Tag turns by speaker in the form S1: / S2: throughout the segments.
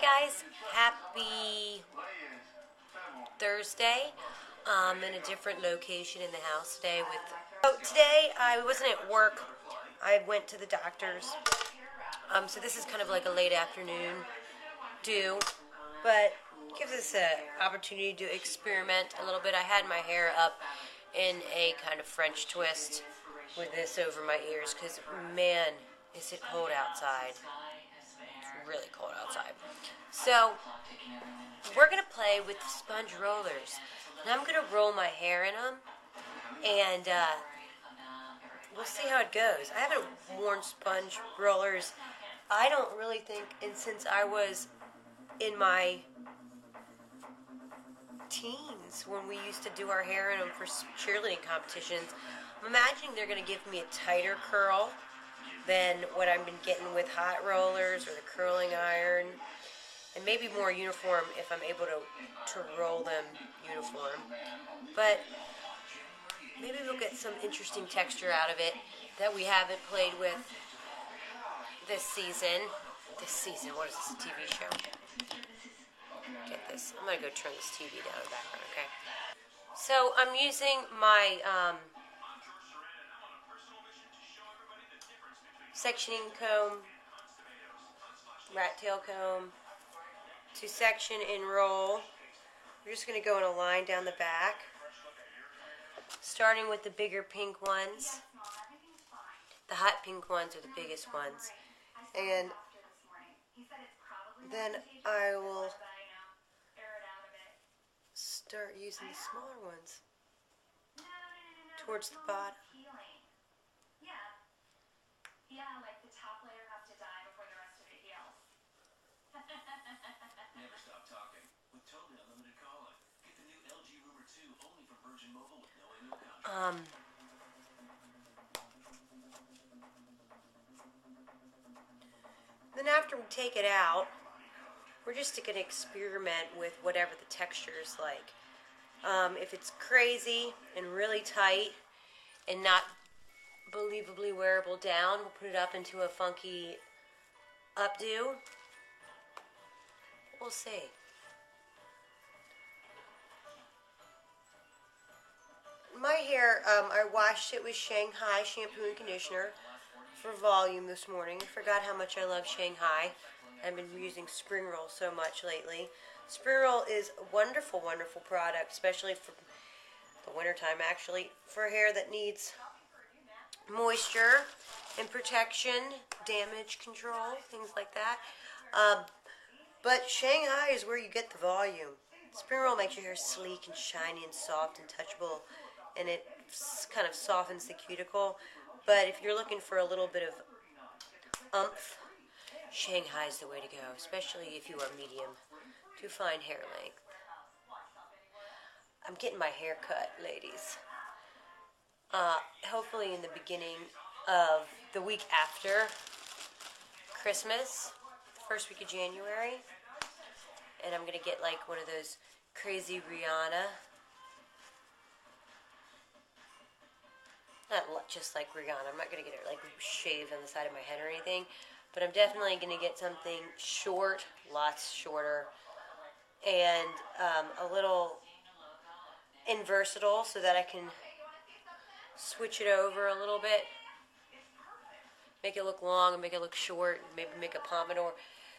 S1: guys, happy Thursday. I'm in a different location in the house today with. So today I wasn't at work. I went to the doctor's. Um, so this is kind of like a late afternoon do, but gives us an opportunity to experiment a little bit. I had my hair up in a kind of French twist with this over my ears because man, is it cold outside. Really cold outside. So we're gonna play with the sponge rollers, and I'm gonna roll my hair in them, and uh, we'll see how it goes. I haven't worn sponge rollers. I don't really think, and since I was in my teens when we used to do our hair in them for cheerleading competitions, I'm imagining they're gonna give me a tighter curl than what I've been getting with hot rollers or the curling iron and maybe more uniform if I'm able to to roll them uniform. But maybe we'll get some interesting texture out of it that we haven't played with this season. This season, what is this, a TV show? Get this. I'm gonna go turn this TV down in the background, okay? So I'm using my um, sectioning comb, rat tail comb, to section and roll. We're just going to go in a line down the back, starting with the bigger pink ones. The hot pink ones are the biggest ones. And then I will start using the smaller ones towards the bottom. Um. Then after we take it out, we're just going to experiment with whatever the texture is like. Um, if it's crazy and really tight and not believably wearable down. We'll put it up into a funky updo. We'll see. My hair, um, I washed it with Shanghai shampoo and conditioner for volume this morning. I forgot how much I love Shanghai. I've been using Spring Roll so much lately. Spring Roll is a wonderful, wonderful product, especially for the wintertime, actually, for hair that needs moisture and protection, damage control, things like that. Um, but Shanghai is where you get the volume. Spring roll makes your hair sleek and shiny and soft and touchable, and it kind of softens the cuticle. But if you're looking for a little bit of umph, Shanghai is the way to go, especially if you are medium to fine hair length. I'm getting my hair cut, ladies uh, hopefully in the beginning of the week after Christmas, first week of January. And I'm gonna get like one of those crazy Rihanna. Not just like Rihanna. I'm not gonna get it like shaved on the side of my head or anything, but I'm definitely gonna get something short, lots shorter, and um, a little inversatile so that I can switch it over a little bit. Make it look long and make it look short. Maybe make a pompadour.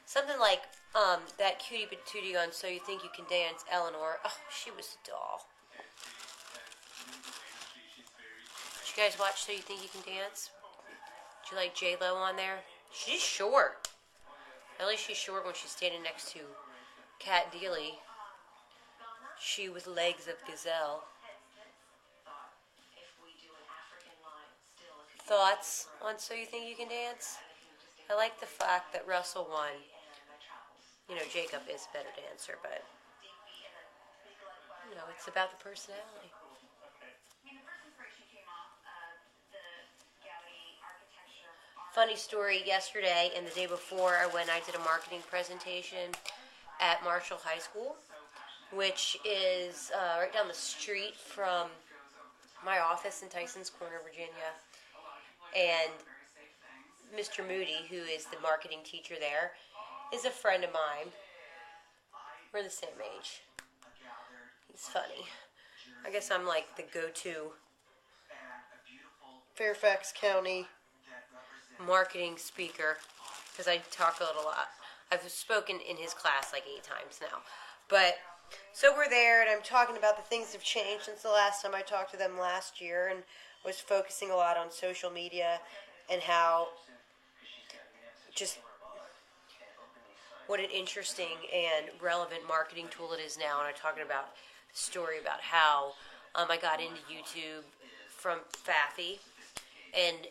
S1: Something like um, that cutie patootie on So You Think You Can Dance, Ellenore. Oh, she was a doll. Did you guys watch So You Think You Can Dance? Do you like J-Lo on there? She's short. At least she's short when she's standing next to Cat Deeley. She with legs of gazelle. thoughts on So You Think You Can Dance? I like the fact that Russell won. You know, Jakob is a better dancer, but, you know, it's about the personality. Funny story yesterday and the day before, I went, I did a marketing presentation at Marshall High School, which is uh, right down the street from my office in Tysons Corner, Virginia. And Mr. Moody, who is the marketing teacher there, is a friend of mine. We're the same age. He's funny. I guess I'm like the go-to Fairfax County marketing speaker because I talk a little lot. I've spoken in his class like eight times now. But so we're there, and I'm talking about the things have changed since the last time I talked to them last year, and was focusing a lot on social media and how just what an interesting and relevant marketing tool it is now. And I'm talking about the story about how um, I got into YouTube from Faffy, and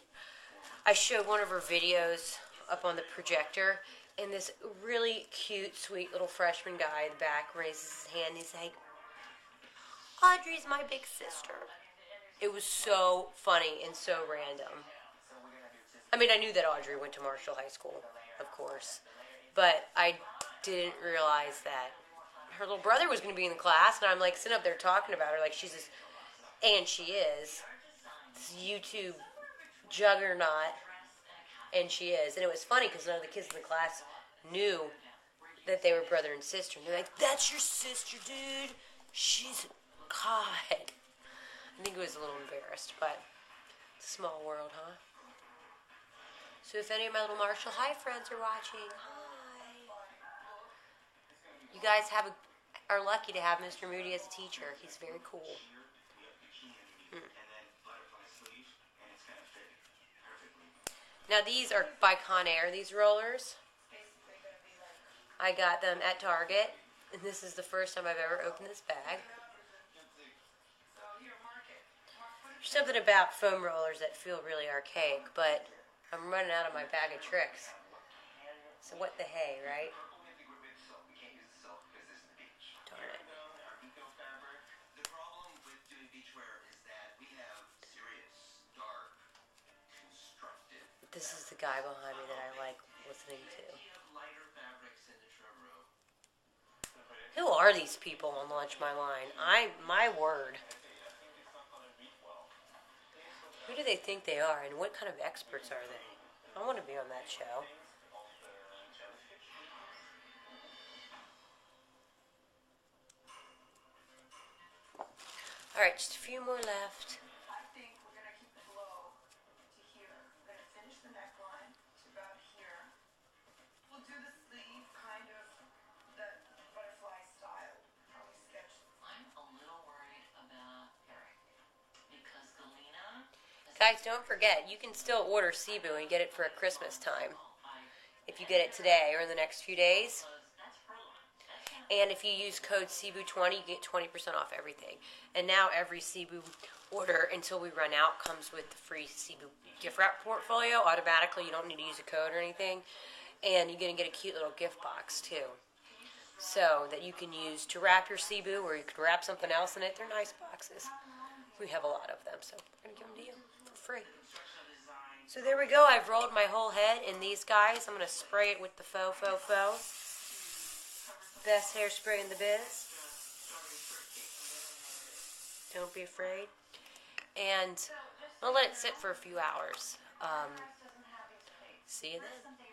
S1: I showed one of her videos up on the projector, and this really cute, sweet little freshman guy in the back raises his hand. And he's like, "Audrey's my big sister." It was so funny and so random. I mean, I knew that Audrey went to Marshall High School, of course, but I didn't realize that her little brother was going to be in the class, and I'm like sitting up there talking about her like she's this, and she is this YouTube juggernaut, and she is. And it was funny because none of the kids in the class knew that they were brother and sister. And they're like, "That's your sister, dude. She's God." I think it was a little embarrassed, but it's a small world, huh? So if any of my little Marshall High friends are watching, hi. You guys have a, are lucky to have Mr. Moody as a teacher. He's very cool. Hmm. Now these are by Conair, these rollers. I got them at Target, and this is the first time I've ever opened this bag. There's something about foam rollers that feel really archaic, but I'm running out of my bag of tricks. So what the hey, right? This is the guy behind me that I like listening to. Who are these people on Launch My Line? I, my word. Who do they think they are, and what kind of experts are they? I want to be on that show. All right, just a few more left.
S2: I think we're gonna keep it low to here. We're gonna finish the neckline to about here. We'll do the sleeve kind of the butterfly style, how we sketched.
S3: I'm a little worried about Eric because Galena. is-
S1: Guys, don't forget, you can still order Cibu and get it for a Christmas time if you get it today or in the next few days. And if you use code CIBU20, you get 20% off everything. And now every Cibu order until we run out comes with the free Cibu gift wrap portfolio automatically. You don't need to use a code or anything. And you're going to get a cute little gift box too. So that you can use to wrap your Cibu or you could wrap something else in it. They're nice boxes. We have a lot of them, so we're going to give them to you free. So there we go. I've rolled my whole head in these guys. I'm going to spray it with the faux faux faux. Best hairspray in the biz. Don't be afraid. And I'll let it sit for a few hours. Um, see you then.